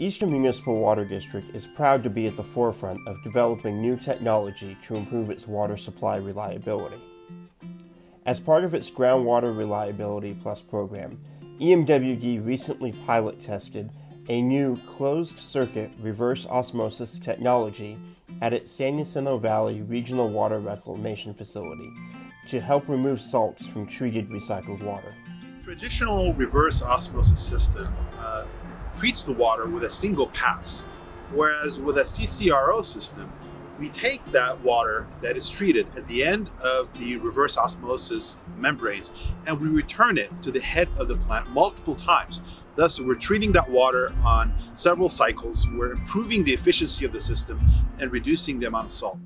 Eastern Municipal Water District is proud to be at the forefront of developing new technology to improve its water supply reliability. As part of its Groundwater Reliability Plus program, EMWD recently pilot tested a new closed circuit reverse osmosis technology at its San Jacinto Valley Regional Water Reclamation Facility to help remove salts from treated recycled water. Traditional reverse osmosis system uh, treats the water with a single pass, whereas with a CCRO system, we take that water that is treated at the end of the reverse osmosis membranes and we return it to the head of the plant multiple times. Thus, we're treating that water on several cycles, we're improving the efficiency of the system and reducing the amount of salt.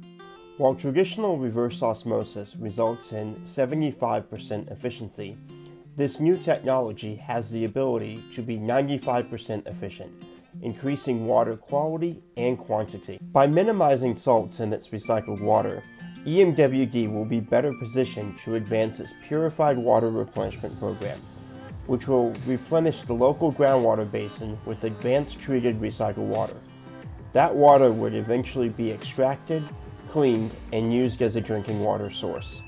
While traditional reverse osmosis results in 75% efficiency, this new technology has the ability to be 95% efficient, increasing water quality and quantity. By minimizing salts in its recycled water, EMWD will be better positioned to advance its purified water replenishment program, which will replenish the local groundwater basin with advanced treated recycled water. That water would eventually be extracted cleaned, and used as a drinking water source.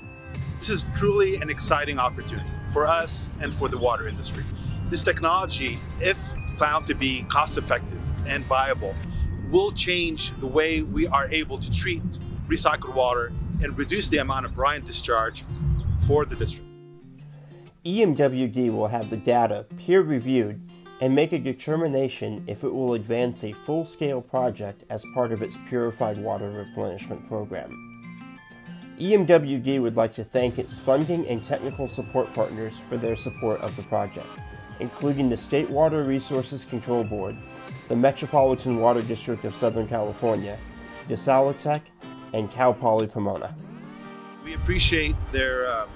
This is truly an exciting opportunity for us and for the water industry. This technology, if found to be cost effective and viable, will change the way we are able to treat recycled water and reduce the amount of brine discharge for the district. EMWD will have the data peer reviewed and make a determination if it will advance a full scale project as part of its purified water replenishment program. EMWD would like to thank its funding and technical support partners for their support of the project, including the State Water Resources Control Board, the Metropolitan Water District of Southern California, Desalitech, and Cal Poly Pomona. We appreciate their uh,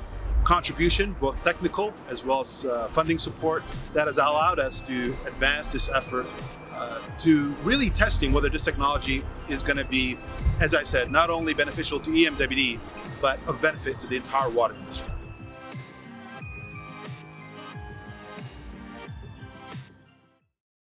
contribution, both technical as well as uh, funding support, that has allowed us to advance this effort uh, to really testing whether this technology is going to be, as I said, not only beneficial to EMWD, but of benefit to the entire water industry.